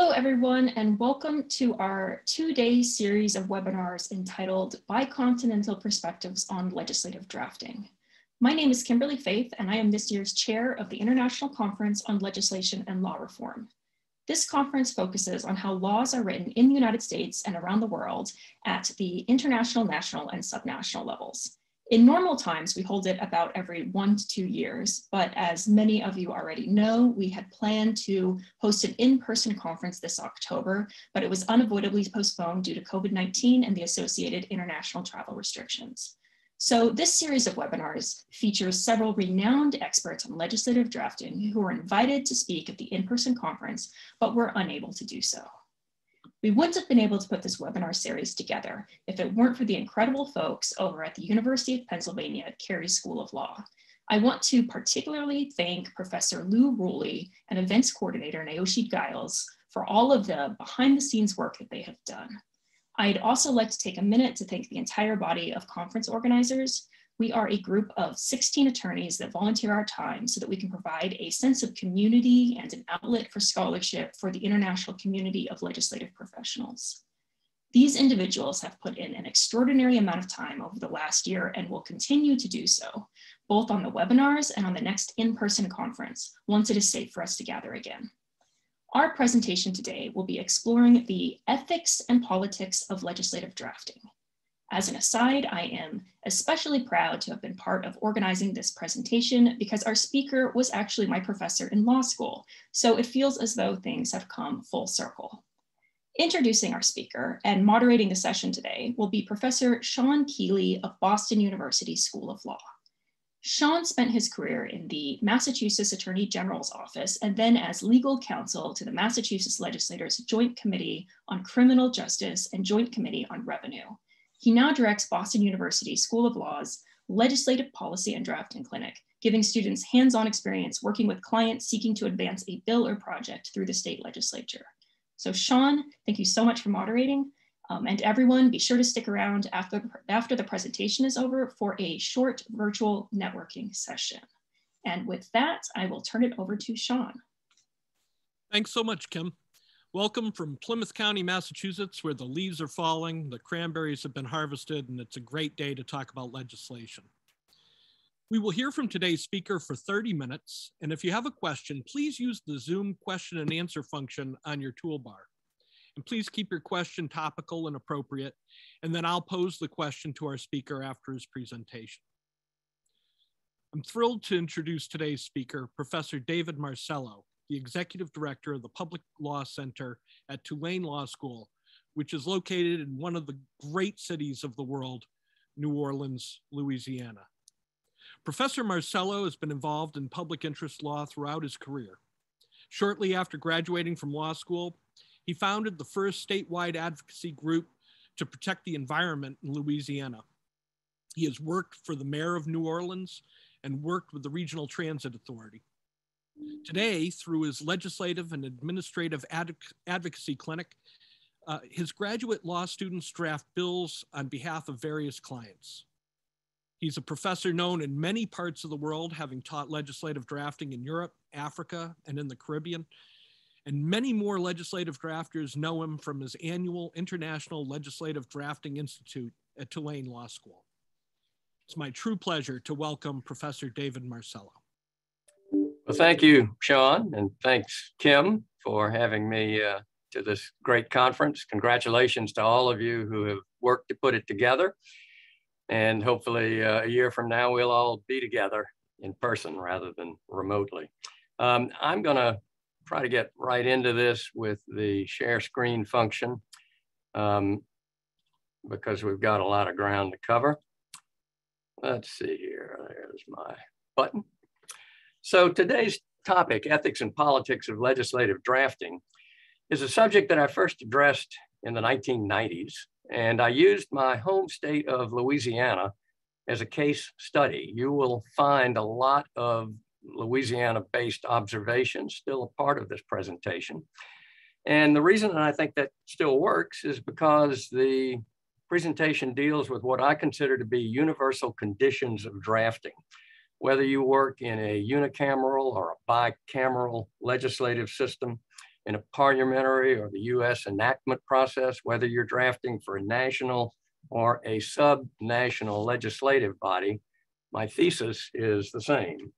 Hello, everyone, and welcome to our two-day series of webinars entitled Bicontinental Perspectives on Legislative Drafting. My name is Kimberly Faith, and I am this year's chair of the International Conference on Legislation and Law Reform. This conference focuses on how laws are written in the United States and around the world at the international, national, and subnational levels. In normal times, we hold it about every one to two years, but as many of you already know, we had planned to host an in-person conference this October, but it was unavoidably postponed due to COVID-19 and the associated international travel restrictions. So this series of webinars features several renowned experts on legislative drafting who were invited to speak at the in-person conference, but were unable to do so. We wouldn't have been able to put this webinar series together if it weren't for the incredible folks over at the University of Pennsylvania Carey School of Law. I want to particularly thank Professor Lou Rulli and events coordinator Naoshi Giles for all of the behind the scenes work that they have done. I'd also like to take a minute to thank the entire body of conference organizers we are a group of 16 attorneys that volunteer our time so that we can provide a sense of community and an outlet for scholarship for the international community of legislative professionals. These individuals have put in an extraordinary amount of time over the last year and will continue to do so, both on the webinars and on the next in-person conference, once it is safe for us to gather again. Our presentation today will be exploring the ethics and politics of legislative drafting. As an aside, I am especially proud to have been part of organizing this presentation because our speaker was actually my professor in law school, so it feels as though things have come full circle. Introducing our speaker and moderating the session today will be Professor Sean Kealy of Boston University School of Law. Sean spent his career in the Massachusetts Attorney General's office and then as legal counsel to the Massachusetts Legislators Joint Committee on Criminal Justice and Joint Committee on Revenue. He now directs Boston University School of Law's Legislative Policy and Drafting Clinic, giving students hands-on experience working with clients seeking to advance a bill or project through the state legislature. So Sean, thank you so much for moderating. Um, and everyone, be sure to stick around after, after the presentation is over for a short virtual networking session. And with that, I will turn it over to Sean. Thanks so much, Kim. Welcome from Plymouth County, Massachusetts, where the leaves are falling, the cranberries have been harvested, and it's a great day to talk about legislation. We will hear from today's speaker for 30 minutes, and if you have a question, please use the Zoom question and answer function on your toolbar. And please keep your question topical and appropriate, and then I'll pose the question to our speaker after his presentation. I'm thrilled to introduce today's speaker, Professor David Marcello, the executive director of the Public Law Center at Tulane Law School, which is located in one of the great cities of the world, New Orleans, Louisiana. Professor Marcello has been involved in public interest law throughout his career. Shortly after graduating from law school, he founded the first statewide advocacy group to protect the environment in Louisiana. He has worked for the mayor of New Orleans and worked with the Regional Transit Authority. Today, through his legislative and administrative ad advocacy clinic, uh, his graduate law students draft bills on behalf of various clients. He's a professor known in many parts of the world, having taught legislative drafting in Europe, Africa, and in the Caribbean. And many more legislative drafters know him from his annual International Legislative Drafting Institute at Tulane Law School. It's my true pleasure to welcome Professor David Marcello. Well, thank you, Sean, and thanks, Kim, for having me uh, to this great conference. Congratulations to all of you who have worked to put it together. And hopefully uh, a year from now, we'll all be together in person rather than remotely. Um, I'm gonna try to get right into this with the share screen function um, because we've got a lot of ground to cover. Let's see here, there's my button. So today's topic, ethics and politics of legislative drafting, is a subject that I first addressed in the 1990s. And I used my home state of Louisiana as a case study. You will find a lot of Louisiana-based observations still a part of this presentation. And the reason that I think that still works is because the presentation deals with what I consider to be universal conditions of drafting whether you work in a unicameral or a bicameral legislative system, in a parliamentary or the US enactment process, whether you're drafting for a national or a sub-national legislative body, my thesis is the same.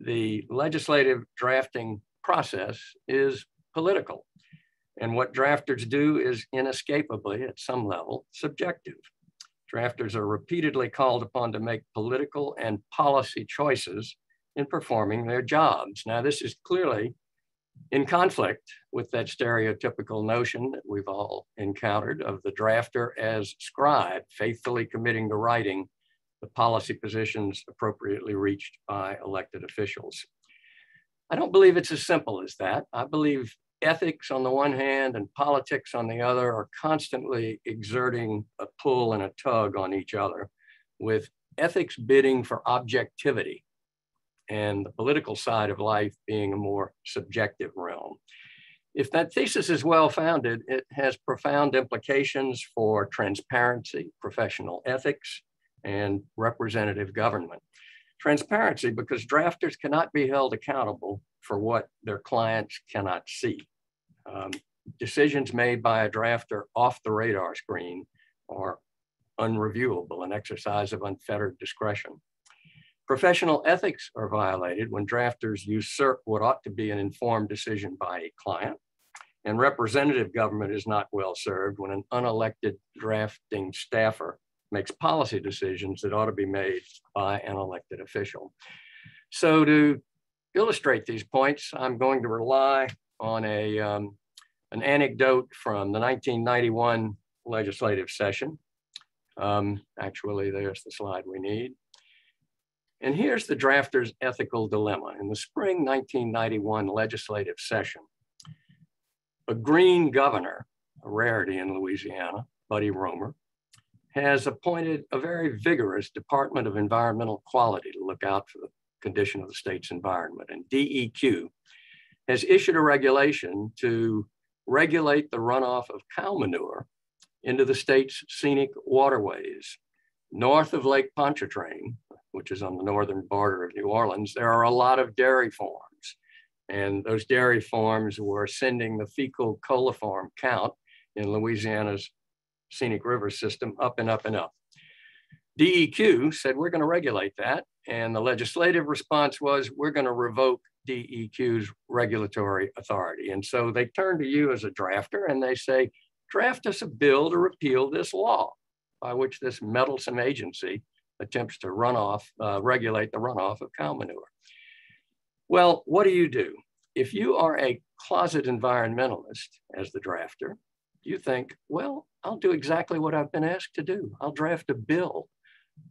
The legislative drafting process is political. And what drafters do is inescapably, at some level, subjective. Drafters are repeatedly called upon to make political and policy choices in performing their jobs. Now, this is clearly in conflict with that stereotypical notion that we've all encountered of the drafter as scribe, faithfully committing to writing the policy positions appropriately reached by elected officials. I don't believe it's as simple as that. I believe ethics on the one hand and politics on the other are constantly exerting a pull and a tug on each other, with ethics bidding for objectivity and the political side of life being a more subjective realm. If that thesis is well founded, it has profound implications for transparency, professional ethics, and representative government. Transparency, because drafters cannot be held accountable for what their clients cannot see. Um, decisions made by a drafter off the radar screen are unreviewable, an exercise of unfettered discretion. Professional ethics are violated when drafters usurp what ought to be an informed decision by a client. And representative government is not well served when an unelected drafting staffer makes policy decisions that ought to be made by an elected official. So to illustrate these points, I'm going to rely on a, um, an anecdote from the 1991 legislative session. Um, actually, there's the slide we need. And here's the drafter's ethical dilemma. In the spring 1991 legislative session, a green governor, a rarity in Louisiana, Buddy Roemer, has appointed a very vigorous Department of Environmental Quality to look out for the condition of the state's environment. And DEQ has issued a regulation to regulate the runoff of cow manure into the state's scenic waterways. North of Lake Pontchartrain, which is on the northern border of New Orleans, there are a lot of dairy farms. And those dairy farms were sending the fecal coliform count in Louisiana's scenic river system up and up and up. DEQ said, we're going to regulate that. And the legislative response was, we're going to revoke DEQ's regulatory authority. And so they turn to you as a drafter and they say, draft us a bill to repeal this law by which this meddlesome agency attempts to run off, uh, regulate the runoff of cow manure. Well, what do you do? If you are a closet environmentalist as the drafter, you think, well, I'll do exactly what I've been asked to do. I'll draft a bill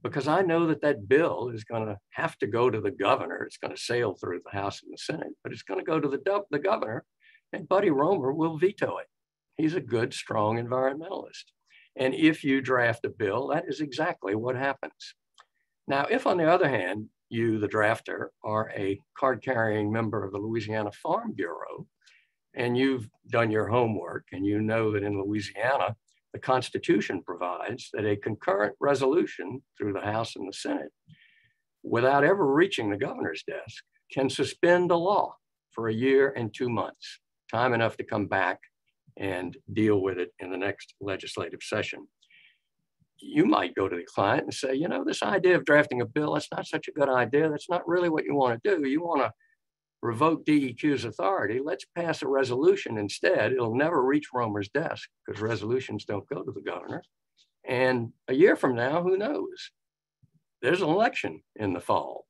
because I know that that bill is going to have to go to the governor. It's going to sail through the House and the Senate, but it's going to go to the, the governor, and Buddy Roemer will veto it. He's a good, strong environmentalist. And if you draft a bill, that is exactly what happens. Now, if on the other hand, you, the drafter, are a card carrying member of the Louisiana Farm Bureau, and you've done your homework and you know that in Louisiana, the Constitution provides that a concurrent resolution through the House and the Senate, without ever reaching the governor's desk, can suspend a law for a year and two months, time enough to come back and deal with it in the next legislative session. You might go to the client and say, you know, this idea of drafting a bill, that's not such a good idea. That's not really what you want to do. You want to revoke DEQ's authority. Let's pass a resolution instead. It'll never reach Roemer's desk because resolutions don't go to the governor. And a year from now, who knows? There's an election in the fall.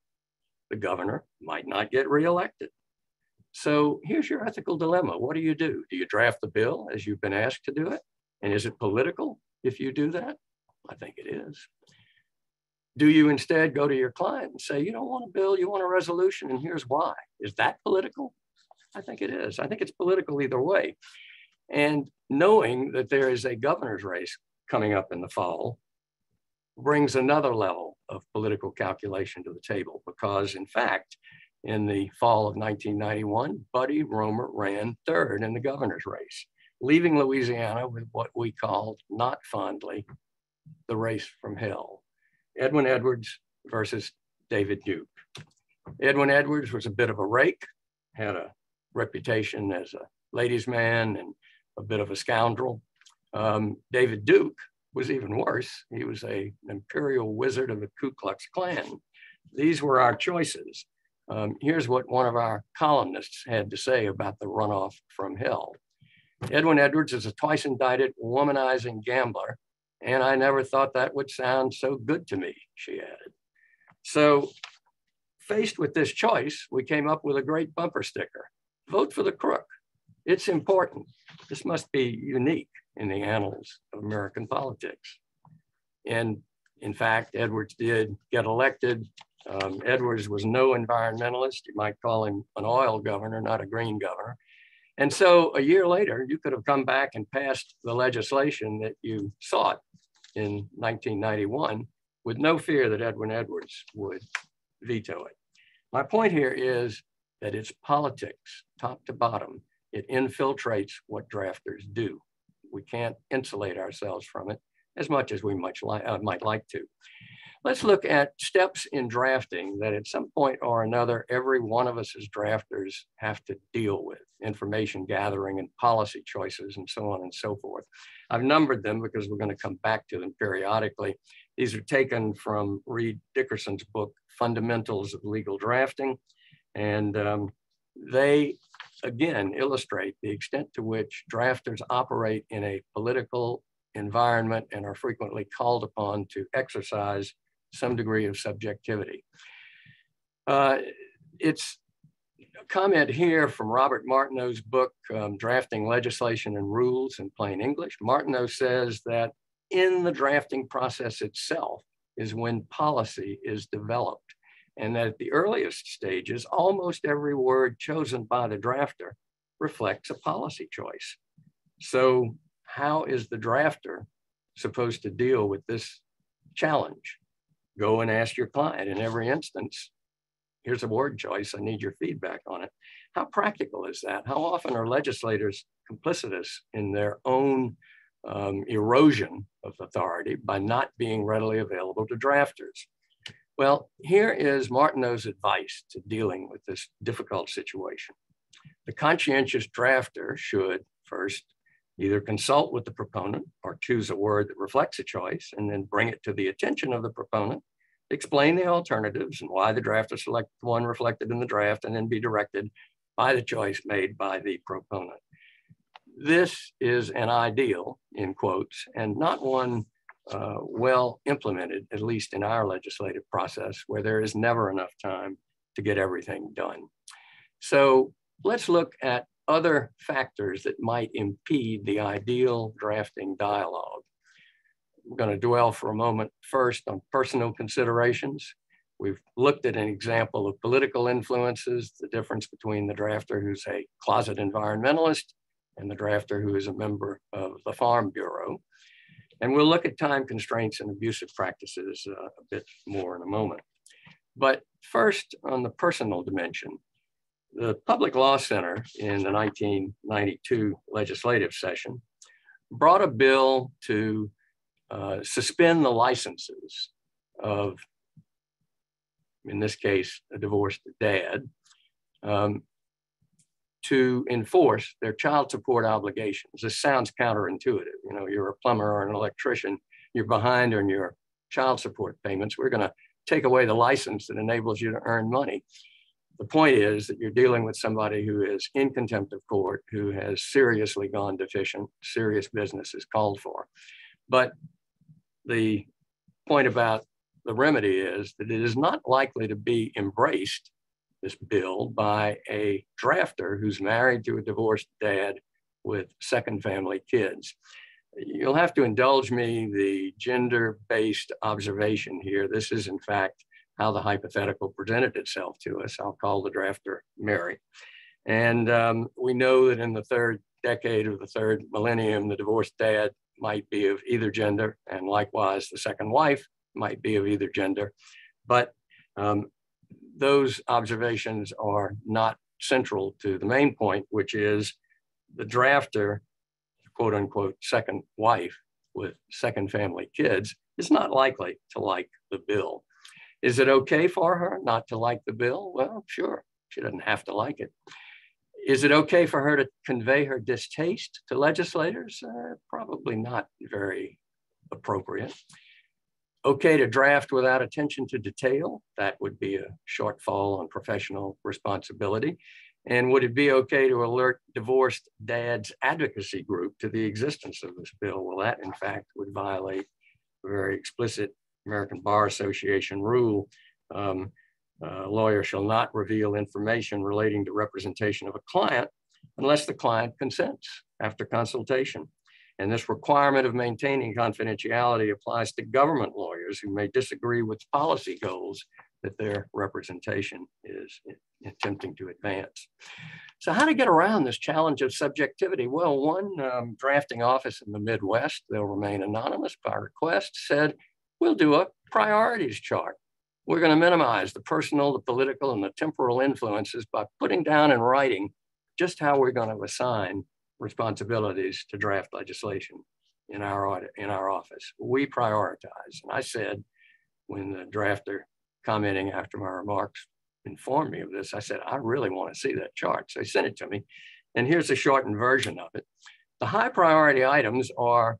The governor might not get reelected. So here's your ethical dilemma. What do you do? Do you draft the bill as you've been asked to do it? And is it political if you do that? I think it is. Do you instead go to your client and say, you don't want a bill, you want a resolution, and here's why? Is that political? I think it is. I think it's political either way. And knowing that there is a governor's race coming up in the fall brings another level of political calculation to the table because, in fact, in the fall of 1991, Buddy Roemer ran third in the governor's race, leaving Louisiana with what we called, not fondly, the race from hell. Edwin Edwards versus David Duke. Edwin Edwards was a bit of a rake, had a reputation as a ladies' man and a bit of a scoundrel. Um, David Duke was even worse. He was a, an imperial wizard of the Ku Klux Klan. These were our choices. Um, here's what one of our columnists had to say about the runoff from hell. Edwin Edwards is a twice indicted womanizing gambler, and I never thought that would sound so good to me, she added. So, faced with this choice, we came up with a great bumper sticker vote for the crook. It's important. This must be unique in the annals of American politics. And in fact, Edwards did get elected. Um, Edwards was no environmentalist. You might call him an oil governor, not a green governor. And so a year later, you could have come back and passed the legislation that you sought in 1991 with no fear that Edwin Edwards would veto it. My point here is that it's politics, top to bottom. It infiltrates what drafters do. We can't insulate ourselves from it as much as we much li uh, might like to. Let's look at steps in drafting that at some point or another, every one of us as drafters have to deal with information gathering and policy choices and so on and so forth. I've numbered them because we're going to come back to them periodically. These are taken from Reed Dickerson's book, Fundamentals of Legal Drafting. And um, they, again, illustrate the extent to which drafters operate in a political environment and are frequently called upon to exercise some degree of subjectivity. Uh, it's a comment here from Robert Martineau's book, um, Drafting Legislation and Rules in Plain English. Martineau says that in the drafting process itself is when policy is developed. And that at the earliest stages, almost every word chosen by the drafter reflects a policy choice. So, how is the drafter supposed to deal with this challenge? Go and ask your client in every instance, here's a word choice, I need your feedback on it. How practical is that? How often are legislators complicitous in their own um, erosion of authority by not being readily available to drafters? Well, here is Martineau's advice to dealing with this difficult situation. The conscientious drafter should first either consult with the proponent or choose a word that reflects a choice and then bring it to the attention of the proponent, explain the alternatives and why the drafter select one reflected in the draft and then be directed by the choice made by the proponent. This is an ideal, in quotes, and not one uh, well implemented, at least in our legislative process, where there is never enough time to get everything done. So let's look at other factors that might impede the ideal drafting dialogue. I'm going to dwell for a moment first on personal considerations. We've looked at an example of political influences, the difference between the drafter who's a closet environmentalist and the drafter who is a member of the Farm Bureau. And we'll look at time constraints and abusive practices uh, a bit more in a moment. But first, on the personal dimension, the Public Law Center in the 1992 legislative session brought a bill to uh, suspend the licenses of, in this case, a divorced dad, um, to enforce their child support obligations. This sounds counterintuitive. You know, you're a plumber or an electrician, you're behind on your child support payments. We're going to take away the license that enables you to earn money. The point is that you're dealing with somebody who is in contempt of court, who has seriously gone deficient, serious business is called for. But the point about the remedy is that it is not likely to be embraced, this bill, by a drafter who's married to a divorced dad with second family kids. You'll have to indulge me the gender based observation here. This is, in fact, how the hypothetical presented itself to us. I'll call the drafter Mary. And um, we know that in the third decade of the third millennium, the divorced dad might be of either gender, and likewise, the second wife might be of either gender. But um, those observations are not central to the main point, which is the drafter, quote unquote, second wife with second family kids, is not likely to like the bill. Is it okay for her not to like the bill? Well, sure, she doesn't have to like it. is it okay for her to convey her distaste to legislators? Uh, probably not very appropriate. Okay to draft without attention to detail? That would be a shortfall on professional responsibility. And would it be okay to alert divorced dad's advocacy group to the existence of this bill? Well, that in fact would violate very explicit American Bar Association rule. Um, a lawyer shall not reveal information relating to representation of a client unless the client consents after consultation. And this requirement of maintaining confidentiality applies to government lawyers who may disagree with policy goals that their representation is attempting to advance. So how to get around this challenge of subjectivity? Well, one um, drafting office in the Midwest, they'll remain anonymous by request, said, we'll do a priorities chart. We're gonna minimize the personal, the political, and the temporal influences by putting down in writing just how we're gonna assign responsibilities to draft legislation in our audit, in our office. We prioritize. And I said, when the drafter commenting after my remarks informed me of this, I said, I really want to see that chart. So he sent it to me. And here's a shortened version of it. The high priority items are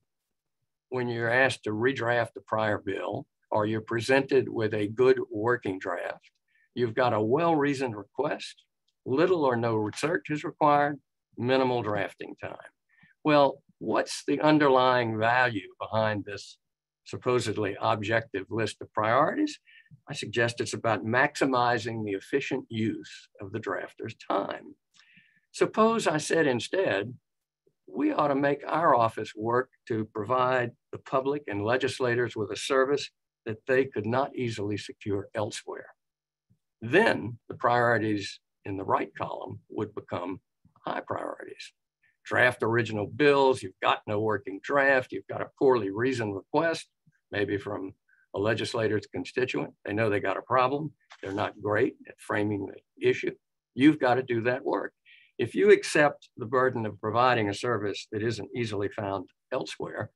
when you're asked to redraft a prior bill or you're presented with a good working draft, you've got a well-reasoned request, little or no research is required, minimal drafting time. Well, what's the underlying value behind this supposedly objective list of priorities? I suggest it's about maximizing the efficient use of the drafter's time. Suppose I said instead, we ought to make our office work to provide the public and legislators with a service that they could not easily secure elsewhere. Then the priorities in the right column would become high priorities. Draft original bills, you've got no working draft, you've got a poorly reasoned request, maybe from a legislator's constituent. They know they got a problem. They're not great at framing the issue. You've got to do that work. If you accept the burden of providing a service that isn't easily found elsewhere,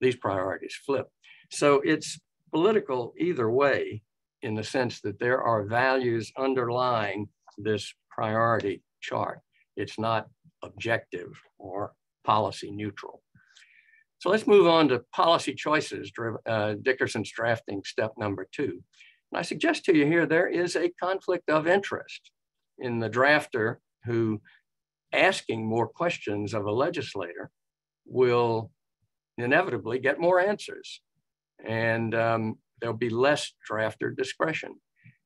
these priorities flip. So it's political either way in the sense that there are values underlying this priority chart. It's not objective or policy neutral. So let's move on to policy choices, uh, Dickerson's drafting step number two. And I suggest to you here, there is a conflict of interest in the drafter who asking more questions of a legislator will inevitably get more answers and um, there'll be less drafter discretion.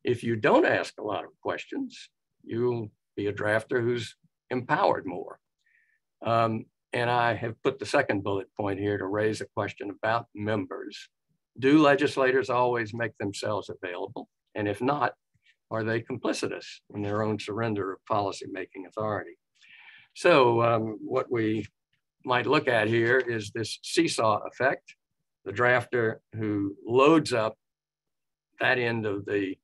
If you don't ask a lot of questions, you'll be a drafter who's empowered more. Um, and I have put the second bullet point here to raise a question about members. Do legislators always make themselves available? And if not, are they complicitous in their own surrender of policymaking authority? So um, what we might look at here is this seesaw effect. The drafter who loads up that end of the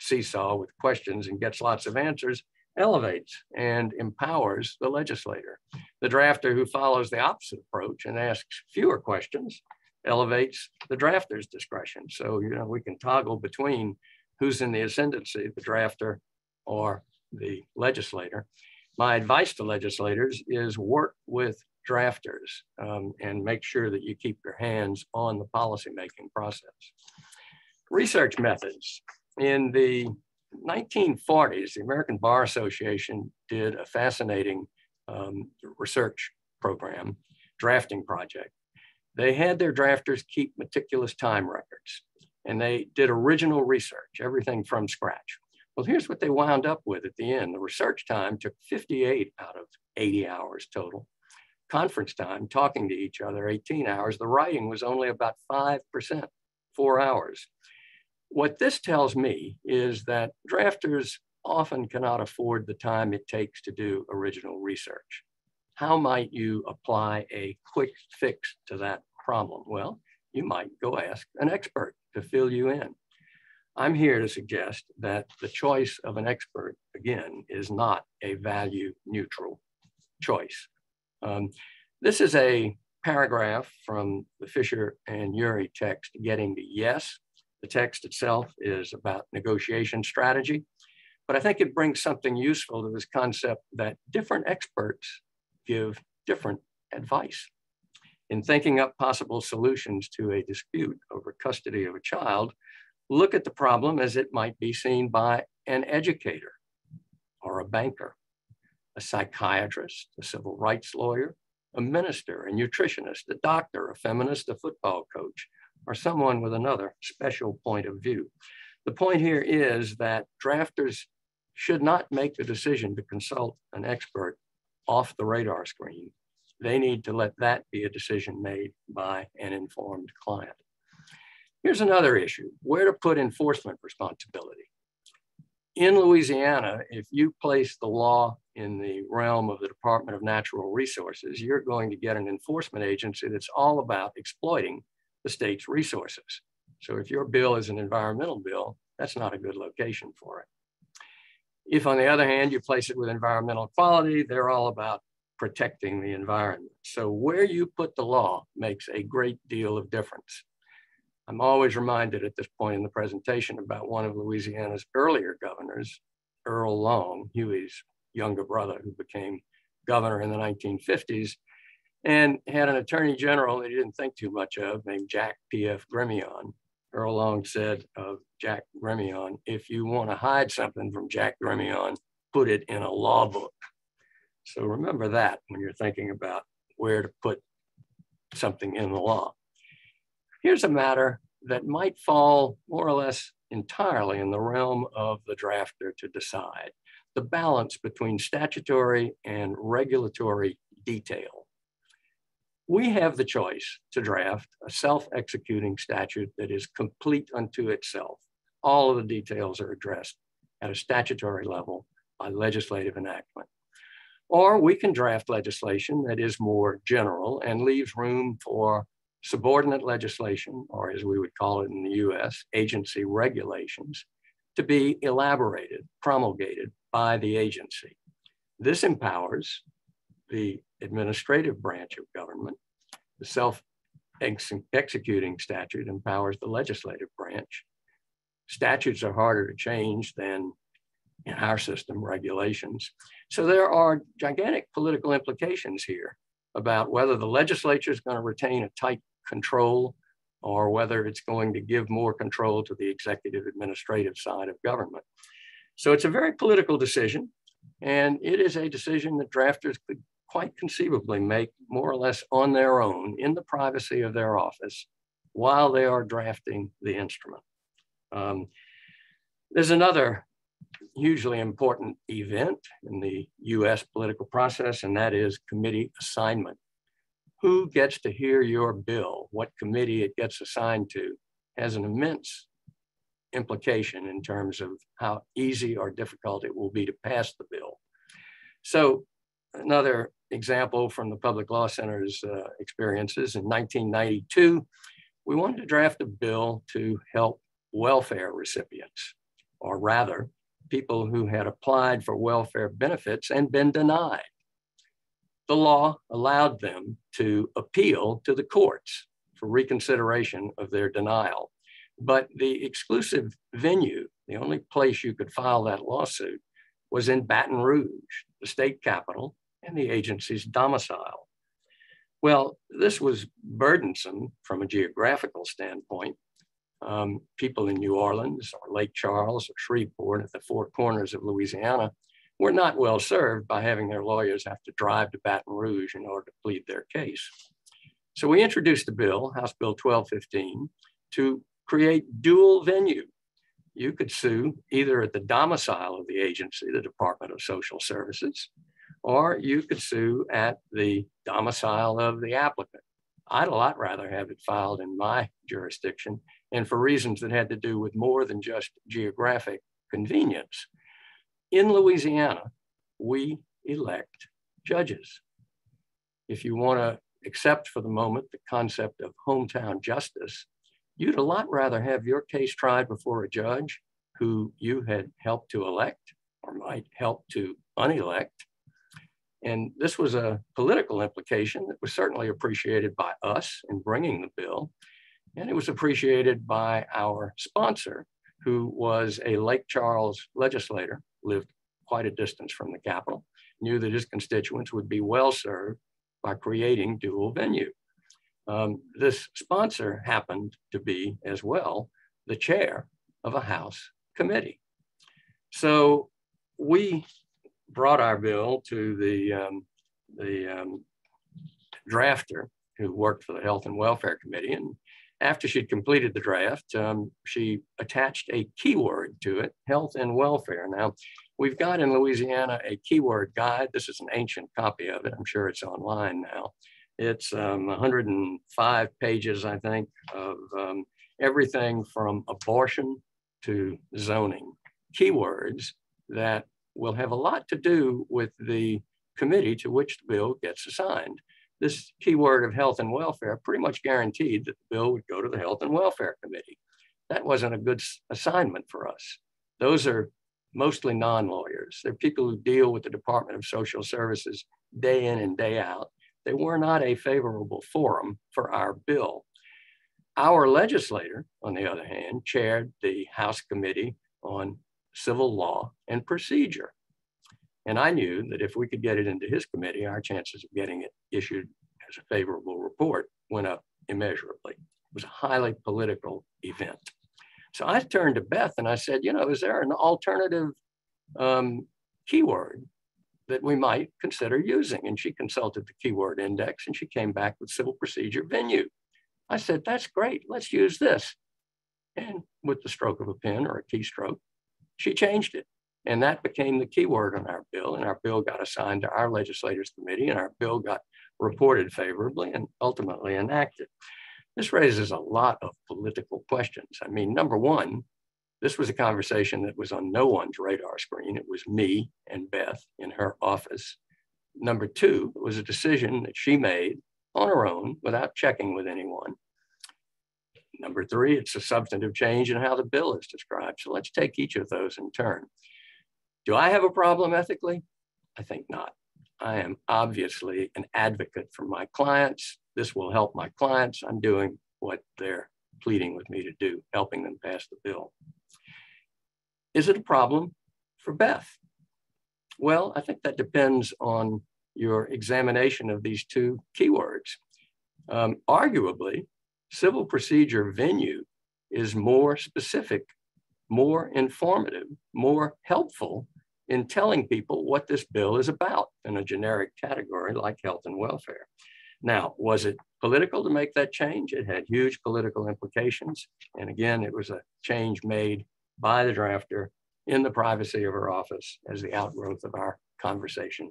seesaw with questions and gets lots of answers elevates and empowers the legislator. The drafter who follows the opposite approach and asks fewer questions elevates the drafter's discretion. So, you know, we can toggle between who's in the ascendancy, the drafter or the legislator. My advice to legislators is work with drafters um, and make sure that you keep your hands on the policymaking process. Research methods. In the 1940s, the American Bar Association did a fascinating um, research program, drafting project. They had their drafters keep meticulous time records and they did original research, everything from scratch. Well, here's what they wound up with at the end. The research time took 58 out of 80 hours total. Conference time, talking to each other, 18 hours. The writing was only about 5%, four hours. What this tells me is that drafters often cannot afford the time it takes to do original research. How might you apply a quick fix to that problem? Well, you might go ask an expert to fill you in. I'm here to suggest that the choice of an expert, again, is not a value neutral choice. Um, this is a paragraph from the Fisher and Ury text, Getting to Yes, the text itself is about negotiation strategy, but I think it brings something useful to this concept that different experts give different advice. In thinking up possible solutions to a dispute over custody of a child, look at the problem as it might be seen by an educator or a banker, a psychiatrist, a civil rights lawyer, a minister, a nutritionist, a doctor, a feminist, a football coach, or someone with another special point of view. The point here is that drafters should not make the decision to consult an expert off the radar screen. They need to let that be a decision made by an informed client. Here's another issue, where to put enforcement responsibility. In Louisiana, if you place the law in the realm of the Department of Natural Resources, you're going to get an enforcement agency that's all about exploiting the state's resources. So if your bill is an environmental bill, that's not a good location for it. If on the other hand, you place it with environmental quality, they're all about protecting the environment. So where you put the law makes a great deal of difference. I'm always reminded at this point in the presentation about one of Louisiana's earlier governors, Earl Long, Huey's younger brother who became governor in the 1950s and had an attorney general that he didn't think too much of named Jack P.F. Gremillion. Earl Long said of Jack Gremillion, if you want to hide something from Jack Gremillion, put it in a law book. So remember that when you're thinking about where to put something in the law. Here's a matter that might fall more or less entirely in the realm of the drafter to decide the balance between statutory and regulatory detail. We have the choice to draft a self-executing statute that is complete unto itself. All of the details are addressed at a statutory level by legislative enactment. Or we can draft legislation that is more general and leaves room for subordinate legislation, or as we would call it in the US, agency regulations, to be elaborated, promulgated by the agency. This empowers the administrative branch of government. The self executing statute empowers the legislative branch. Statutes are harder to change than in our system regulations. So there are gigantic political implications here about whether the legislature is going to retain a tight control or whether it's going to give more control to the executive administrative side of government. So it's a very political decision, and it is a decision that drafters could quite conceivably make more or less on their own in the privacy of their office while they are drafting the instrument. Um, there's another hugely important event in the US political process, and that is committee assignment. Who gets to hear your bill, what committee it gets assigned to, has an immense implication in terms of how easy or difficult it will be to pass the bill. So another example from the Public Law Center's uh, experiences in 1992, we wanted to draft a bill to help welfare recipients, or rather, people who had applied for welfare benefits and been denied. The law allowed them to appeal to the courts for reconsideration of their denial. But the exclusive venue, the only place you could file that lawsuit, was in Baton Rouge, the state capital, and the agency's domicile. Well, this was burdensome from a geographical standpoint. Um, people in New Orleans or Lake Charles or Shreveport at the four corners of Louisiana were not well served by having their lawyers have to drive to Baton Rouge in order to plead their case. So we introduced a bill, House Bill 1215, to create dual venue. You could sue either at the domicile of the agency, the Department of Social Services, or you could sue at the domicile of the applicant. I'd a lot rather have it filed in my jurisdiction and for reasons that had to do with more than just geographic convenience. In Louisiana, we elect judges. If you want to accept for the moment the concept of hometown justice, you'd a lot rather have your case tried before a judge who you had helped to elect or might help to unelect and this was a political implication that was certainly appreciated by us in bringing the bill. And it was appreciated by our sponsor, who was a Lake Charles legislator lived quite a distance from the Capitol, knew that his constituents would be well served by creating dual venue. Um, this sponsor happened to be as well the chair of a House committee. So we brought our bill to the, um, the um, drafter who worked for the Health and Welfare Committee. And after she'd completed the draft, um, she attached a keyword to it, health and welfare. Now, we've got in Louisiana a keyword guide. This is an ancient copy of it. I'm sure it's online now. It's um, 105 pages, I think, of um, everything from abortion to zoning. Keywords that will have a lot to do with the committee to which the bill gets assigned. This keyword of health and welfare pretty much guaranteed that the bill would go to the Health and Welfare Committee. That wasn't a good assignment for us. Those are mostly non-lawyers. They're people who deal with the Department of Social Services day in and day out. They were not a favorable forum for our bill. Our legislator, on the other hand, chaired the House Committee on Civil Law and Procedure. And I knew that if we could get it into his committee, our chances of getting it issued as a favorable report went up immeasurably. It was a highly political event. So I turned to Beth and I said, you know, is there an alternative um, keyword that we might consider using? And she consulted the keyword index and she came back with civil procedure venue. I said, that's great, let's use this. And with the stroke of a pen or a keystroke, she changed it. And that became the key word on our bill. And our bill got assigned to our legislators committee, and our bill got reported favorably and ultimately enacted. This raises a lot of political questions. I mean, number one, this was a conversation that was on no one's radar screen. It was me and Beth in her office. Number two, it was a decision that she made on her own without checking with anyone. Number three, it's a substantive change in how the bill is described. So let's take each of those in turn. Do I have a problem ethically? I think not. I am obviously an advocate for my clients. This will help my clients. I'm doing what they're pleading with me to do, helping them pass the bill. Is it a problem for Beth? Well, I think that depends on your examination of these two keywords. Um, arguably, civil procedure venue is more specific, more informative, more helpful in telling people what this bill is about in a generic category like health and welfare. Now, was it political to make that change? It had huge political implications. And again, it was a change made by the drafter in the privacy of her office as the outgrowth of our conversation.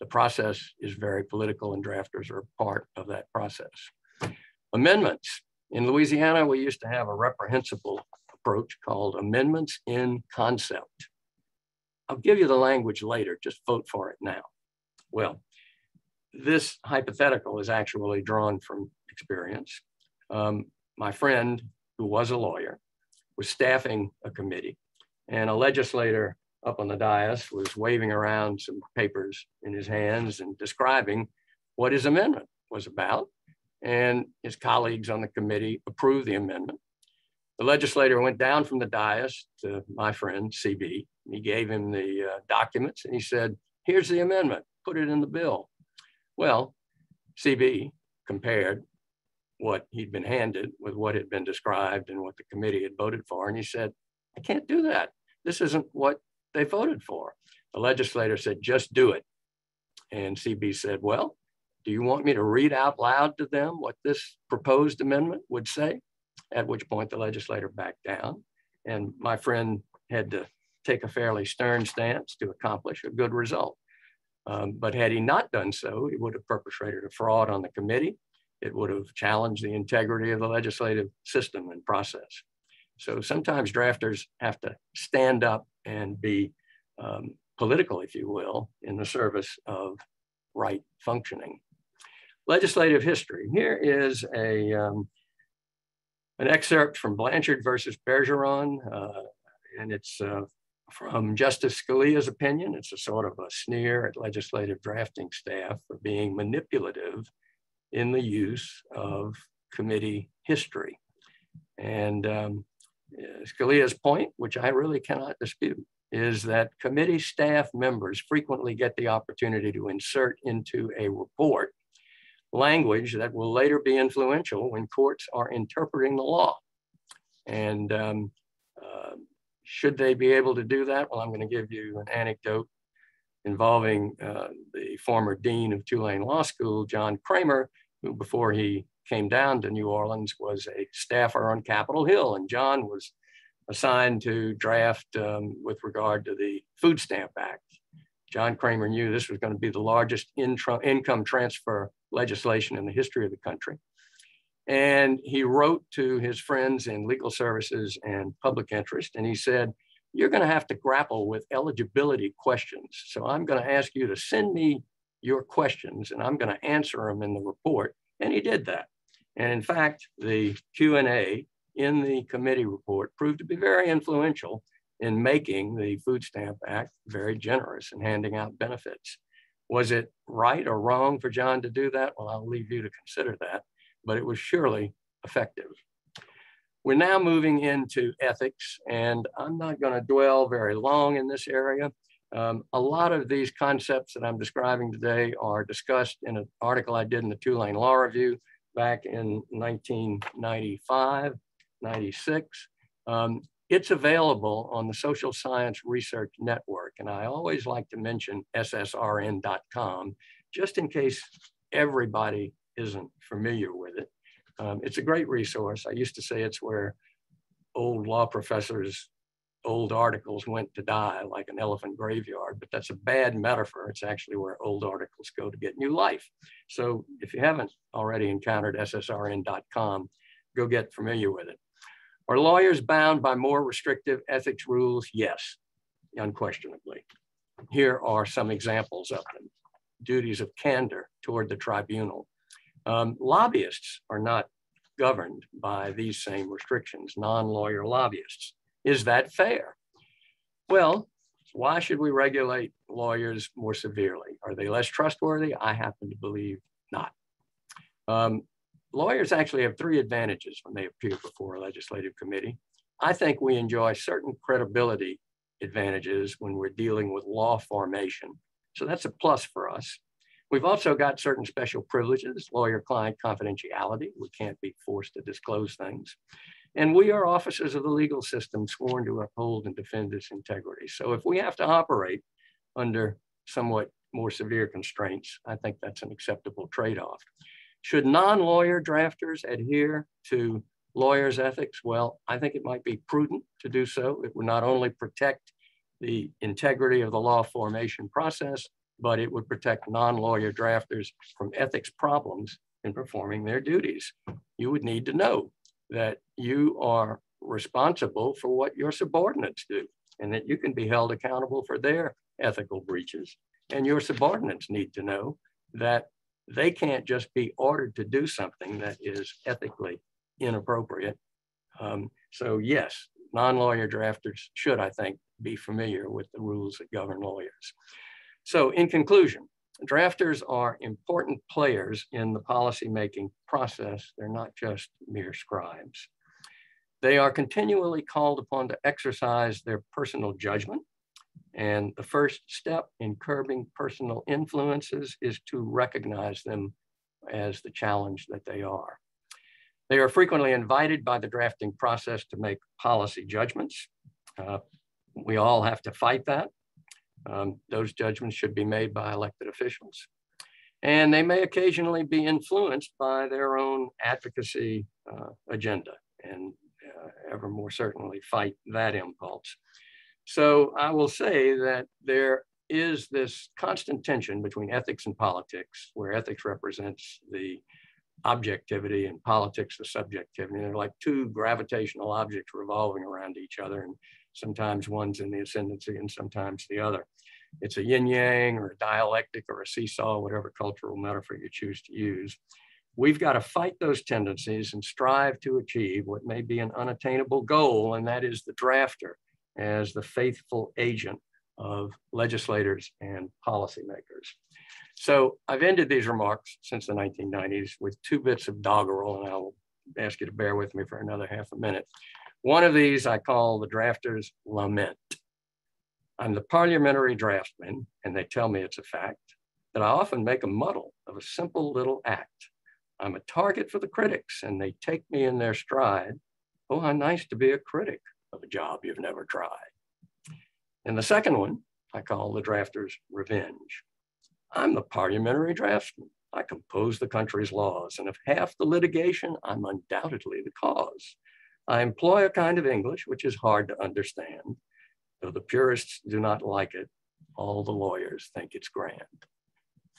The process is very political and drafters are part of that process. Amendments. In Louisiana, we used to have a reprehensible approach called amendments in concept. I'll give you the language later, just vote for it now. Well, this hypothetical is actually drawn from experience. Um, my friend, who was a lawyer, was staffing a committee, and a legislator up on the dais was waving around some papers in his hands and describing what his amendment was about. And his colleagues on the committee approved the amendment. The legislator went down from the dais to my friend, CB, and he gave him the uh, documents and he said, Here's the amendment, put it in the bill. Well, CB compared what he'd been handed with what had been described and what the committee had voted for. And he said, I can't do that. This isn't what they voted for. The legislator said, just do it. And CB said, well, do you want me to read out loud to them what this proposed amendment would say? At which point the legislator backed down. And my friend had to take a fairly stern stance to accomplish a good result. Um, but had he not done so, he would have perpetrated a fraud on the committee. It would have challenged the integrity of the legislative system and process. So sometimes drafters have to stand up and be um, political, if you will, in the service of right functioning. Legislative history. Here is a, um, an excerpt from Blanchard versus Bergeron, uh, and it's uh, from Justice Scalia's opinion. It's a sort of a sneer at legislative drafting staff for being manipulative in the use of committee history. And um, Scalia's point, which I really cannot dispute, is that committee staff members frequently get the opportunity to insert into a report language that will later be influential when courts are interpreting the law. And um, uh, should they be able to do that? Well, I'm going to give you an anecdote involving uh, the former dean of Tulane Law School, John Kramer, who before he came down to New Orleans was a staffer on Capitol Hill. And John was assigned to draft um, with regard to the Food Stamp Act. John Kramer knew this was going to be the largest income transfer legislation in the history of the country. And he wrote to his friends in legal services and public interest, and he said, You're going to have to grapple with eligibility questions. So I'm going to ask you to send me your questions, and I'm going to answer them in the report. And he did that. And in fact, the Q&A in the committee report proved to be very influential in making the Food Stamp Act very generous in handing out benefits. Was it right or wrong for John to do that? Well, I'll leave you to consider that, but it was surely effective. We're now moving into ethics, and I'm not going to dwell very long in this area. Um, a lot of these concepts that I'm describing today are discussed in an article I did in the Tulane Law Review back in 1995, 96. Um, it's available on the Social Science Research Network. And I always like to mention ssrn.com just in case everybody isn't familiar with it. Um, it's a great resource. I used to say it's where old law professors' old articles went to die, like an elephant graveyard, but that's a bad metaphor. It's actually where old articles go to get new life. So if you haven't already encountered ssrn.com, go get familiar with it. Are lawyers bound by more restrictive ethics rules? Yes, unquestionably. Here are some examples of them. Duties of candor toward the tribunal. Um, lobbyists are not governed by these same restrictions, non-lawyer lobbyists. Is that fair? Well, why should we regulate lawyers more severely? Are they less trustworthy? I happen to believe not. Um, lawyers actually have three advantages when they appear before a legislative committee. I think we enjoy certain credibility advantages when we're dealing with law formation. So that's a plus for us. We've also got certain special privileges, lawyer-client confidentiality. We can't be forced to disclose things. And we are officers of the legal system sworn to uphold and defend its integrity. So if we have to operate under somewhat more severe constraints, I think that's an acceptable trade-off. Should non-lawyer drafters adhere to lawyers' ethics? Well, I think it might be prudent to do so. It would not only protect the integrity of the law formation process, but it would protect non-lawyer drafters from ethics problems in performing their duties. You would need to know that you are responsible for what your subordinates do and that you can be held accountable for their ethical breaches. And your subordinates need to know that they can't just be ordered to do something that is ethically inappropriate. Um, so yes, non-lawyer drafters should, I think, be familiar with the rules that govern lawyers. So in conclusion, drafters are important players in the policymaking process. They're not just mere scribes. They are continually called upon to exercise their personal judgment and the first step in curbing personal influences is to recognize them as the challenge that they are. They are frequently invited by the drafting process to make policy judgments. Uh, we all have to fight that. Um, those judgments should be made by elected officials. And they may occasionally be influenced by their own advocacy uh, agenda and uh, ever more certainly fight that impulse. So I will say that there is this constant tension between ethics and politics, where ethics represents the objectivity and politics the subjectivity. They're like two gravitational objects revolving around each other, and sometimes one's in the ascendancy and sometimes the other. It's a yin yang or a dialectic or a seesaw, whatever cultural metaphor you choose to use. We've got to fight those tendencies and strive to achieve what may be an unattainable goal, and that is the drafter as the faithful agent of legislators and policymakers. So I've ended these remarks since the 1990s with two bits of doggerel, and I'll ask you to bear with me for another half a minute. One of these I call the drafter's lament. I'm the parliamentary draftsman, and they tell me it's a fact, that I often make a muddle of a simple little act. I'm a target for the critics, and they take me in their stride. Oh, how nice to be a critic of a job you've never tried. And the second one, I call the drafter's revenge. I'm the parliamentary draftsman. I compose the country's laws, and of half the litigation, I'm undoubtedly the cause. I employ a kind of English which is hard to understand. Though the purists do not like it, all the lawyers think it's grand.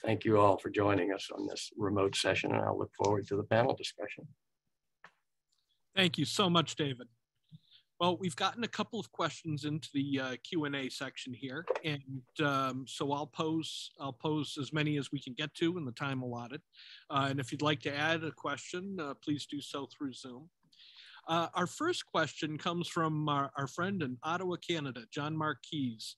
Thank you all for joining us on this remote session, and I look forward to the panel discussion. Thank you so much, David. Well, we've gotten a couple of questions into the uh, Q&A section here, and um, so I'll pose I'll pose as many as we can get to in the time allotted. Uh, and if you'd like to add a question, uh, please do so through Zoom. Uh, our first question comes from our, our friend in Ottawa, Canada, John Marquise.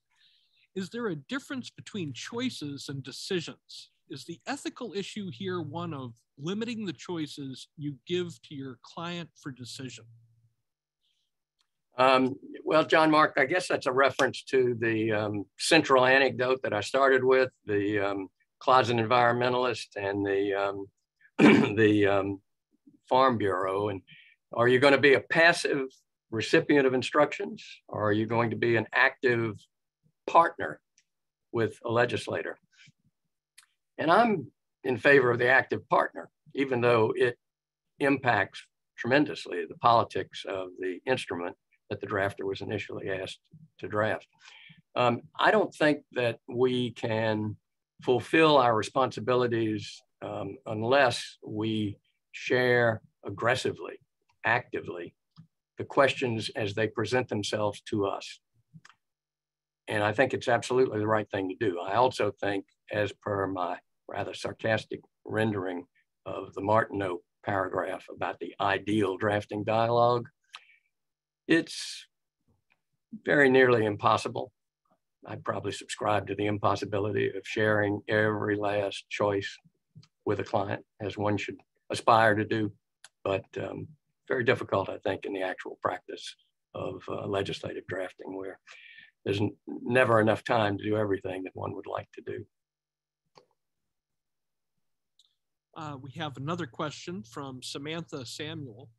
Is there a difference between choices and decisions? Is the ethical issue here one of limiting the choices you give to your client for decision? Um, well, John Mark, I guess that's a reference to the um, central anecdote that I started with, the um, closet environmentalist and the, um, the um, Farm Bureau. And are you going to be a passive recipient of instructions or are you going to be an active partner with a legislator? And I'm in favor of the active partner, even though it impacts tremendously the politics of the instrument that the drafter was initially asked to draft. Um, I don't think that we can fulfill our responsibilities um, unless we share aggressively, actively, the questions as they present themselves to us. And I think it's absolutely the right thing to do. I also think, as per my rather sarcastic rendering of the Martineau paragraph about the ideal drafting dialogue, it's very nearly impossible. I probably subscribe to the impossibility of sharing every last choice with a client, as one should aspire to do, but um, very difficult, I think, in the actual practice of uh, legislative drafting, where there's never enough time to do everything that one would like to do. Uh, we have another question from Samantha Samuel.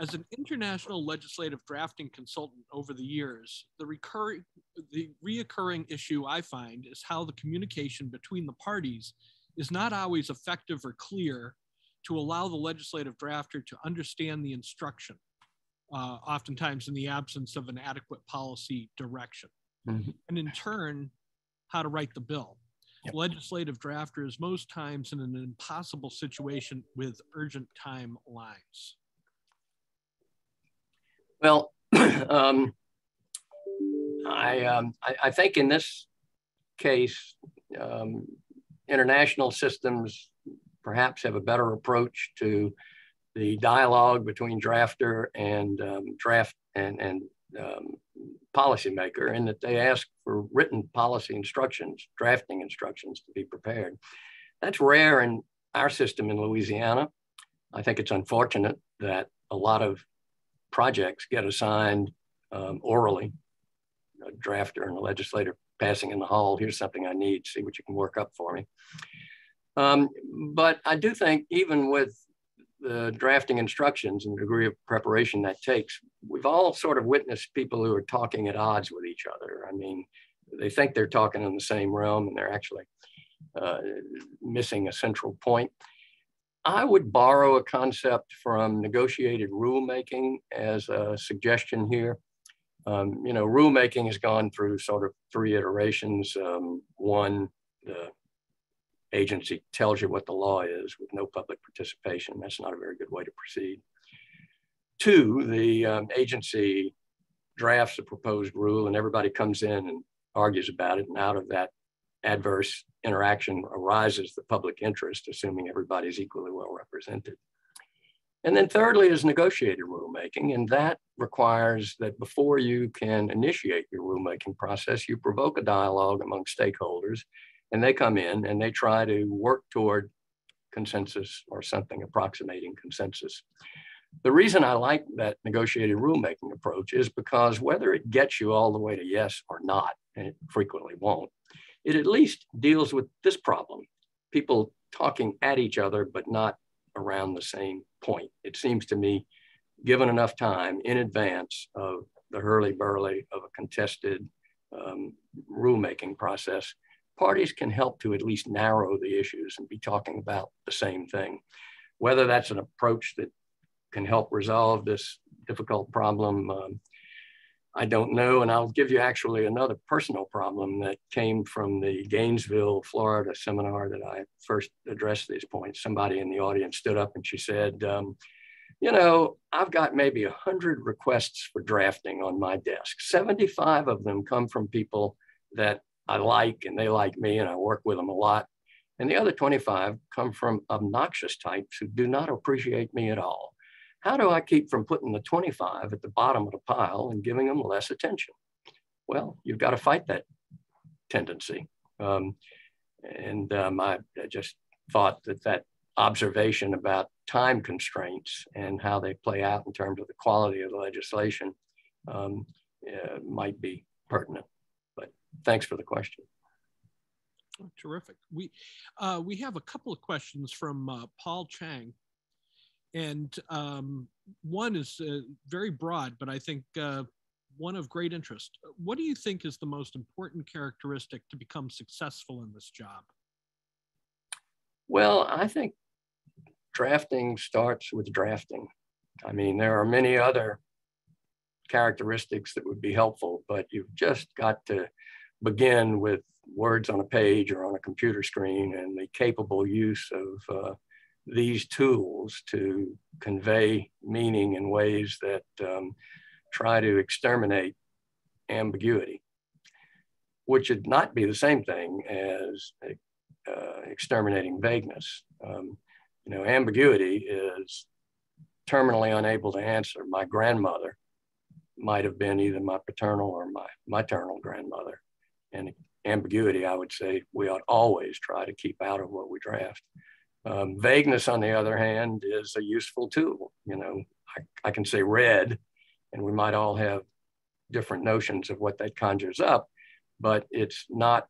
As an international legislative drafting consultant over the years, the, recurring, the reoccurring issue I find is how the communication between the parties is not always effective or clear to allow the legislative drafter to understand the instruction, uh, oftentimes in the absence of an adequate policy direction. Mm-hmm. And in turn, how to write the bill. Yep. Legislative drafter is most times in an impossible situation with urgent timelines. Well, um, I, um, I, I, think in this case, um, international systems perhaps have a better approach to the dialogue between drafter and um, draft and, and um, policymaker in that they ask for written policy instructions, drafting instructions to be prepared. That's rare in our system in Louisiana. I think it's unfortunate that a lot of projects get assigned um, orally, a drafter and a legislator passing in the hall, here's something I need, see what you can work up for me. Um, but I do think even with the drafting instructions and the degree of preparation that takes, we've all sort of witnessed people who are talking at odds with each other. I mean, they think they're talking in the same realm and they're actually uh, missing a central point. I would borrow a concept from negotiated rulemaking as a suggestion here. Um, you know, rulemaking has gone through sort of three iterations. Um, one, the agency tells you what the law is with no public participation. That's not a very good way to proceed. Two, the um, agency drafts a proposed rule and everybody comes in and argues about it. And out of that adverse interaction arises the public interest, assuming everybody's equally well represented. And then thirdly is negotiated rulemaking, and that requires that before you can initiate your rulemaking process, you provoke a dialogue among stakeholders, and they come in and they try to work toward consensus or something approximating consensus. The reason I like that negotiated rulemaking approach is because whether it gets you all the way to yes or not, and it frequently won't, it at least deals with this problem people talking at each other, but not around the same point. It seems to me, given enough time in advance of the hurly-burly of a contested um, rulemaking process, parties can help to at least narrow the issues and be talking about the same thing. Whether that's an approach that can help resolve this difficult problem, um, I don't know. And I'll give you actually another personal problem that came from the Gainesville, Florida seminar that I first addressed these points. Somebody in the audience stood up and she said, um, you know, I've got maybe 100 requests for drafting on my desk. 75 of them come from people that I like and they like me and I work with them a lot. And the other 25 come from obnoxious types who do not appreciate me at all. How do I keep from putting the 25 at the bottom of the pile and giving them less attention? Well, you've got to fight that tendency. Um, and um, I, I just thought that that observation about time constraints and how they play out in terms of the quality of the legislation um, uh, might be pertinent. Thanks for the question. Oh, terrific. We uh, we have a couple of questions from uh, Paul Chang, and um, one is uh, very broad, but I think uh, one of great interest. What do you think is the most important characteristic to become successful in this job? Well, I think drafting starts with drafting. I mean, there are many other characteristics that would be helpful, but you've just got to begin with words on a page or on a computer screen and the capable use of uh, these tools to convey meaning in ways that um, try to exterminate ambiguity, which would not be the same thing as uh, exterminating vagueness. Um, you know, ambiguity is terminally unable to answer. My grandmother might have been either my paternal or my maternal grandmother. And ambiguity, I would say we ought always try to keep out of what we draft. Um, vagueness, on the other hand, is a useful tool. You know, I, I can say red, and we might all have different notions of what that conjures up, but it's not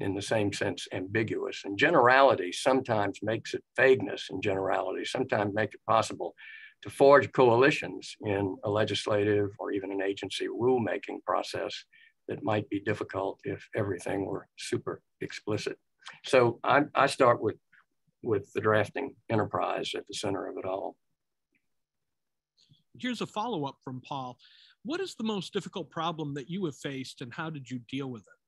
in the same sense ambiguous. And generality sometimes makes it vagueness and generality sometimes make it possible to forge coalitions in a legislative or even an agency rulemaking process that might be difficult if everything were super explicit. So I, I start with, with the drafting enterprise at the center of it all. Here's a follow-up from Paul. What is the most difficult problem that you have faced and how did you deal with it?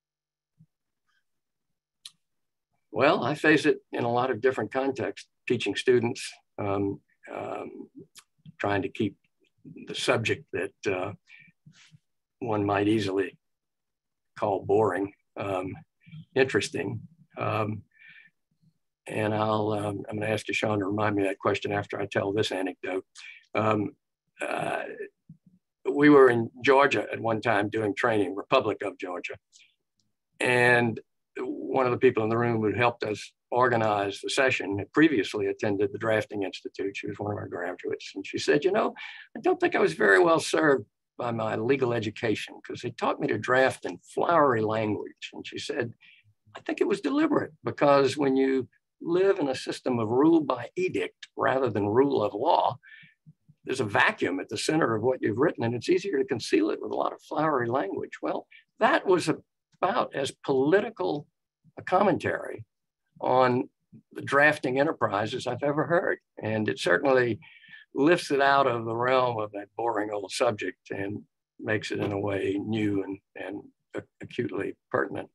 Well, I face it in a lot of different contexts, teaching students, um, um, trying to keep the subject that uh, one might easily call boring um, interesting. Um, and I'll, um, I'm going to ask you, Sean to remind me that question after I tell this anecdote. Um, uh, we were in Georgia at one time doing training, Republic of Georgia. And one of the people in the room who helped us organize the session had previously attended the Drafting Institute. She was one of our graduates. And she said, you know, I don't think I was very well served by my legal education because they taught me to draft in flowery language. And she said, I think it was deliberate because when you live in a system of rule by edict rather than rule of law, there's a vacuum at the center of what you've written, and it's easier to conceal it with a lot of flowery language. Well, that was about as political a commentary on the drafting enterprises I've ever heard. And it certainly lifts it out of the realm of that boring old subject and makes it in a way new and, and acutely pertinent.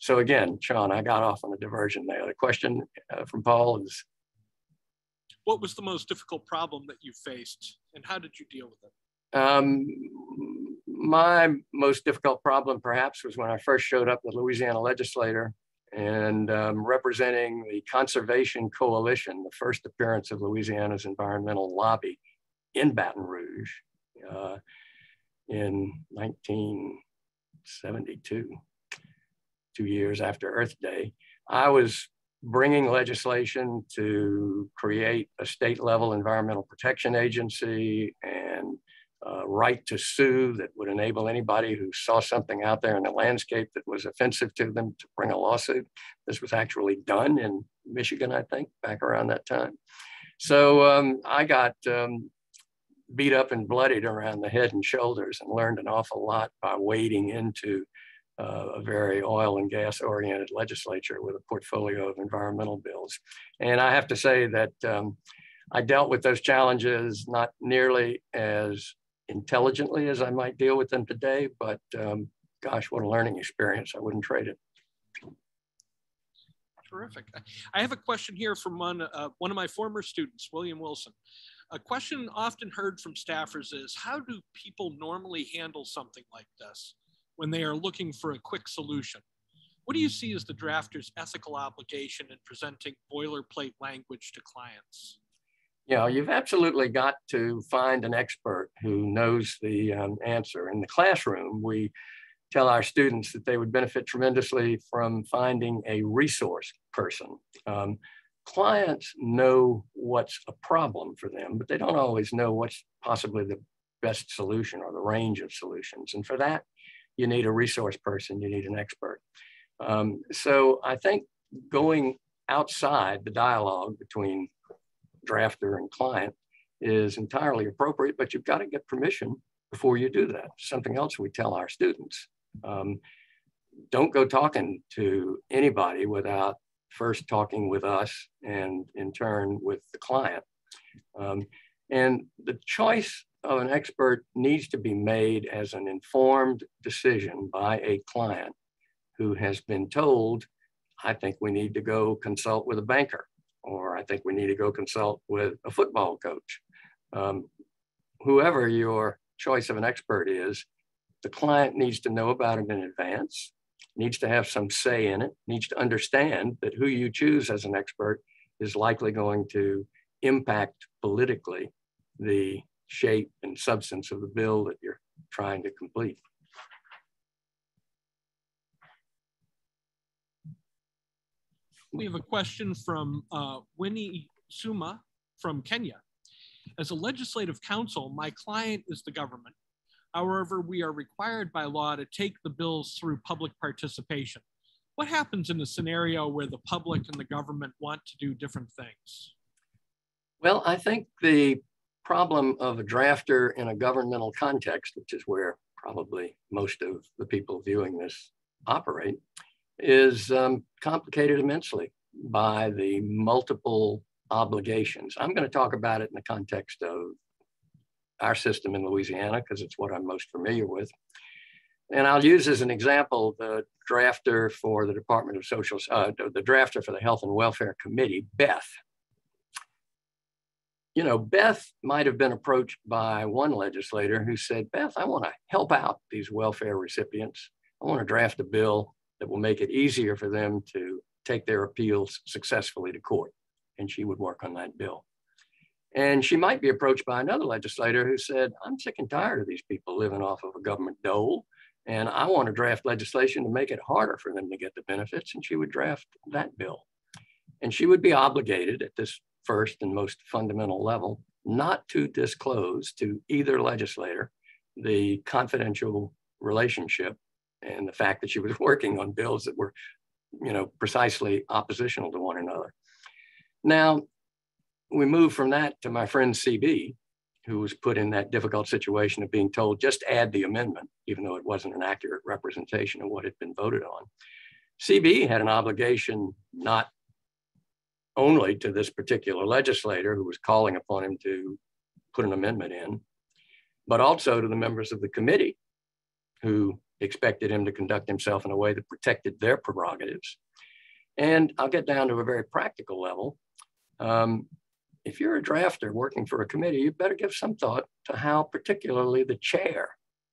So again, Sean, I got off on a diversion there. The question uh, from Paul is, what was the most difficult problem that you faced and how did you deal with it? Um, my most difficult problem, perhaps, was when I first showed up as Louisiana legislator and um, representing the Conservation Coalition, the first appearance of Louisiana's environmental lobby in Baton Rouge uh, in 1972, two years after Earth Day. I was bringing legislation to create a state level environmental protection agency and uh, right to sue that would enable anybody who saw something out there in the landscape that was offensive to them to bring a lawsuit. This was actually done in Michigan, I think, back around that time. So um, I got um, beat up and bloodied around the head and shoulders and learned an awful lot by wading into uh, a very oil and gas oriented legislature with a portfolio of environmental bills. And I have to say that um, I dealt with those challenges not nearly as intelligently as I might deal with them today, but um, gosh, what a learning experience. I wouldn't trade it. Terrific. I have a question here from one, uh, one of my former students, William Wilson. A question often heard from staffers is, how do people normally handle something like this when they are looking for a quick solution? What do you see as the drafter's ethical obligation in presenting boilerplate language to clients? You know, you've absolutely got to find an expert who knows the um, answer. In the classroom, we tell our students that they would benefit tremendously from finding a resource person. Um, clients know what's a problem for them, but they don't always know what's possibly the best solution or the range of solutions. And for that, you need a resource person, you need an expert. Um, so I think going outside the dialogue between drafter and client is entirely appropriate, but you've got to get permission before you do that. Something else we tell our students. Um, don't go talking to anybody without first talking with us and in turn with the client. Um, and the choice of an expert needs to be made as an informed decision by a client who has been told, I think we need to go consult with a banker or I think we need to go consult with a football coach. Um, whoever your choice of an expert is, the client needs to know about it in advance, needs to have some say in it, needs to understand that who you choose as an expert is likely going to impact politically the shape and substance of the bill that you're trying to complete. We have a question from uh, Winnie Suma from Kenya. As a legislative counsel, my client is the government. However, we are required by law to take the bills through public participation. What happens in a scenario where the public and the government want to do different things? Well, I think the problem of a drafter in a governmental context, which is where probably most of the people viewing this operate, is um, complicated immensely by the multiple obligations. I'm going to talk about it in the context of our system in Louisiana because it's what I'm most familiar with. And I'll use as an example the drafter for the Department of Social, uh, the drafter for the Health and Welfare Committee, Beth. You know, Beth might have been approached by one legislator who said, Beth, I want to help out these welfare recipients. I want to draft a bill that will make it easier for them to take their appeals successfully to court. And she would work on that bill. And she might be approached by another legislator who said, I'm sick and tired of these people living off of a government dole. And I want to draft legislation to make it harder for them to get the benefits. And she would draft that bill. And she would be obligated at this first and most fundamental level not to disclose to either legislator the confidential relationship and the fact that she was working on bills that were, you know, precisely oppositional to one another. Now, we move from that to my friend CB, who was put in that difficult situation of being told just add the amendment, even though it wasn't an accurate representation of what had been voted on. CB had an obligation not only to this particular legislator who was calling upon him to put an amendment in, but also to the members of the committee who expected him to conduct himself in a way that protected their prerogatives. And I'll get down to a very practical level. Um, if you're a drafter working for a committee, you better give some thought to how particularly the chair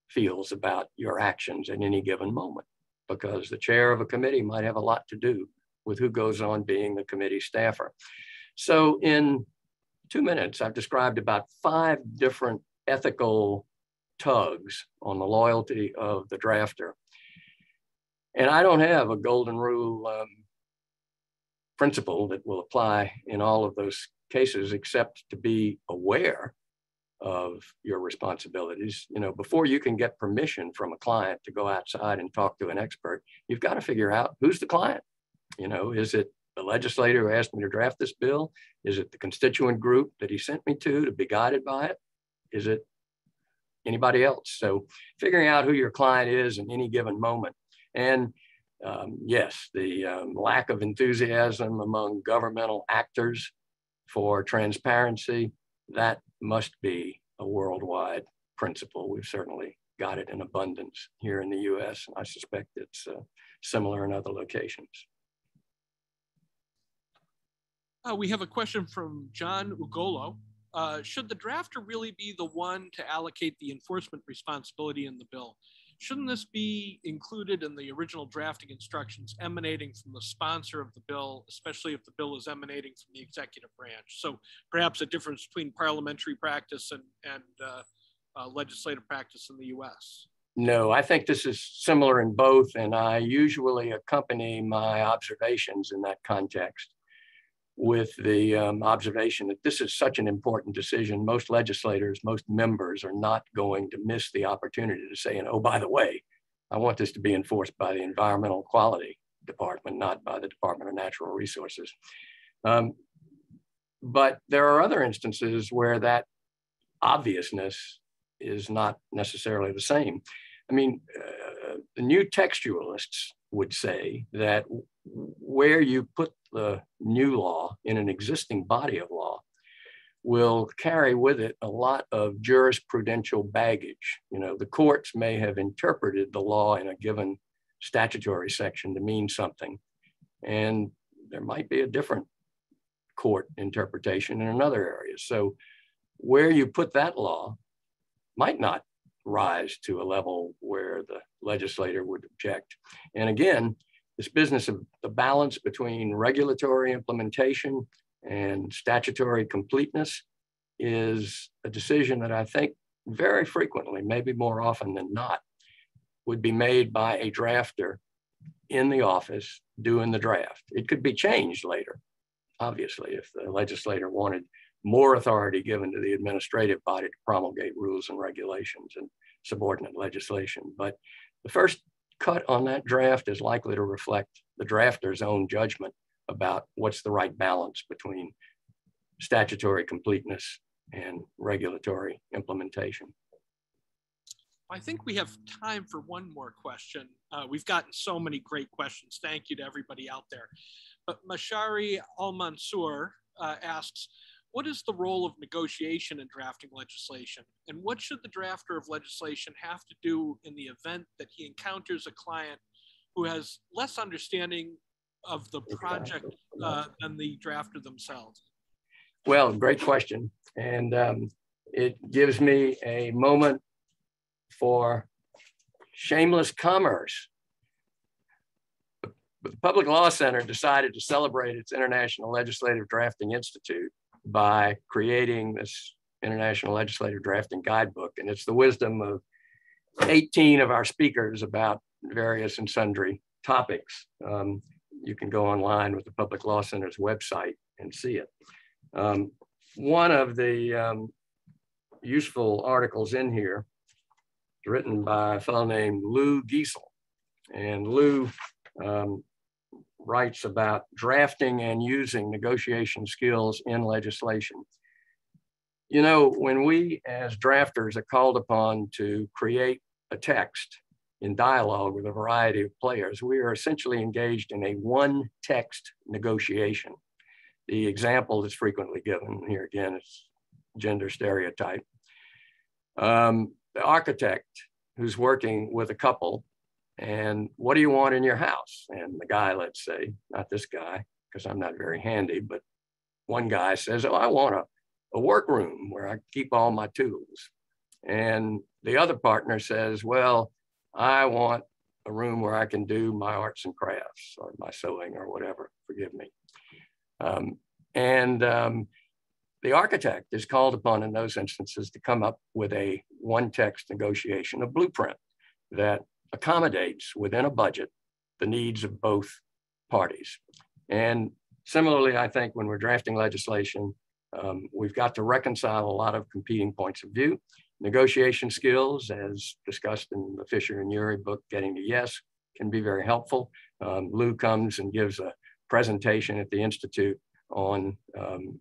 feels about your actions at any given moment, because the chair of a committee might have a lot to do with who goes on being the committee staffer. So in two minutes, I've described about five different ethical tugs on the loyalty of the drafter. And I don't have a golden rule um, principle that will apply in all of those cases, except to be aware of your responsibilities. You know, before you can get permission from a client to go outside and talk to an expert, you've got to figure out who's the client. You know, is it the legislator who asked me to draft this bill? Is it the constituent group that he sent me to to be guided by it? Is it anybody else? So figuring out who your client is in any given moment. And um, yes, the um, lack of enthusiasm among governmental actors for transparency, that must be a worldwide principle. We've certainly got it in abundance here in the US, and I suspect it's uh, similar in other locations. Uh, we have a question from John Ugolo. Uh, should the drafter really be the one to allocate the enforcement responsibility in the bill? Shouldn't this be included in the original drafting instructions emanating from the sponsor of the bill, especially if the bill is emanating from the executive branch? So perhaps a difference between parliamentary practice and, and uh, uh, legislative practice in the US. No, I think this is similar in both, and I usually accompany my observations in that context with the um, observation that this is such an important decision. Most legislators, most members are not going to miss the opportunity to say, and oh, by the way, I want this to be enforced by the Environmental Quality Department, not by the Department of Natural Resources. Um, but there are other instances where that obviousness is not necessarily the same. I mean, uh, the new textualists would say that where you put the new law in an existing body of law will carry with it a lot of jurisprudential baggage. You know, the courts may have interpreted the law in a given statutory section to mean something, and there might be a different court interpretation in another area. So, where you put that law might not rise to a level where the legislator would object. And again, this business of the balance between regulatory implementation and statutory completeness is a decision that I think very frequently, maybe more often than not, would be made by a drafter in the office doing the draft. It could be changed later, obviously, if the legislator wanted more authority given to the administrative body to promulgate rules and regulations and subordinate legislation. But the first cut on that draft is likely to reflect the drafter's own judgment about what's the right balance between statutory completeness and regulatory implementation. I think we have time for one more question. Uh, we've gotten so many great questions. Thank you to everybody out there. But Mashari Al Mansour uh, asks, what is the role of negotiation in drafting legislation? And what should the drafter of legislation have to do in the event that he encounters a client who has less understanding of the project uh, than the drafter themselves? Well, great question. And um, it gives me a moment for shameless commerce. But the Public Law Center decided to celebrate its International Legislative Drafting Institute by creating this International Legislative Drafting Guidebook. And it's the wisdom of 18 of our speakers about various and sundry topics. Um, you can go online with the Public Law Center's website and see it. Um, one of the um, useful articles in here is written by a fellow named Lou Giesel. And Lou um, writes about drafting and using negotiation skills in legislation. You know, when we as drafters are called upon to create a text in dialogue with a variety of players, we are essentially engaged in a one text negotiation. The example that's frequently given here again is gender stereotype. Um, the architect who's working with a couple and what do you want in your house? And the guy, let's say, not this guy, because I'm not very handy, but one guy says, Oh, I want a, a workroom where I keep all my tools. And the other partner says, Well, I want a room where I can do my arts and crafts or my sewing or whatever, forgive me. Um, and um, the architect is called upon in those instances to come up with a one text negotiation, a blueprint that accommodates within a budget the needs of both parties. And similarly, I think when we're drafting legislation, um, we've got to reconcile a lot of competing points of view. Negotiation skills, as discussed in the Fisher and Ury book, Getting to Yes, can be very helpful. Um, Lou comes and gives a presentation at the Institute on um,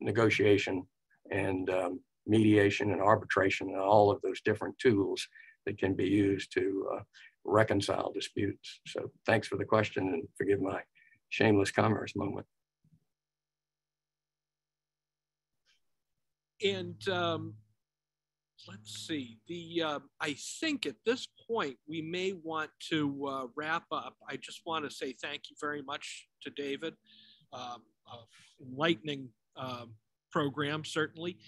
negotiation and um, mediation and arbitration and all of those different tools that can be used to uh, reconcile disputes. So thanks for the question and forgive my shameless commerce moment. And um, let's see, the uh, I think at this point we may want to uh, wrap up. I just want to say thank you very much to David. Um, enlightening um, program, certainly.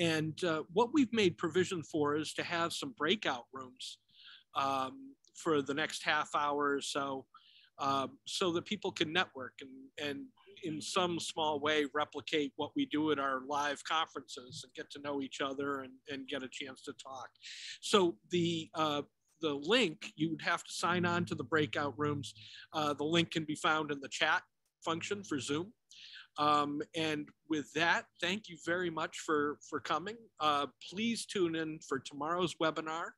And uh, what we've made provision for is to have some breakout rooms um, for the next half hour or so, um, so that people can network and, and in some small way replicate what we do at our live conferences and get to know each other and, and get a chance to talk. So the uh, the link, you would have to sign on to the breakout rooms. Uh, the link can be found in the chat function for Zoom. Um, and with that, thank you very much for, for coming. Uh, please tune in for tomorrow's webinar,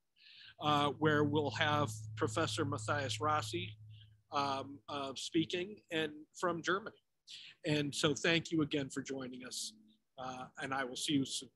uh, where we'll have Professor Matthias Rossi um, uh, speaking and from Germany. And so thank you again for joining us, uh, and I will see you soon.